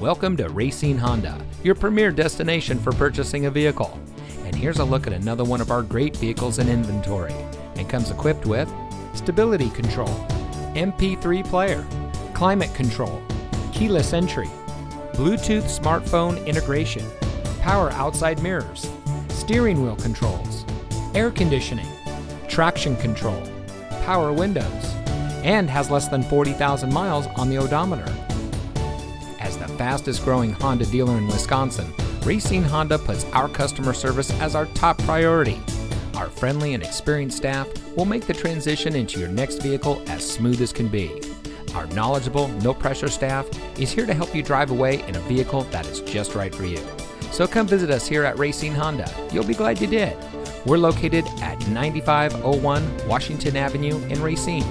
Welcome to Racine Honda, your premier destination for purchasing a vehicle. And here's a look at another one of our great vehicles in inventory and comes equipped with stability control, MP3 player, climate control, keyless entry, Bluetooth smartphone integration, power outside mirrors, steering wheel controls, air conditioning, traction control, power windows, and has less than 40,000 miles on the odometer. The fastest growing Honda dealer in Wisconsin, Racine Honda puts our customer service as our top priority. Our friendly and experienced staff will make the transition into your next vehicle as smooth as can be. Our knowledgeable, no pressure staff is here to help you drive away in a vehicle that is just right for you. So come visit us here at Racine Honda. You'll be glad you did. We're located at 9501 Washington Avenue in Racine.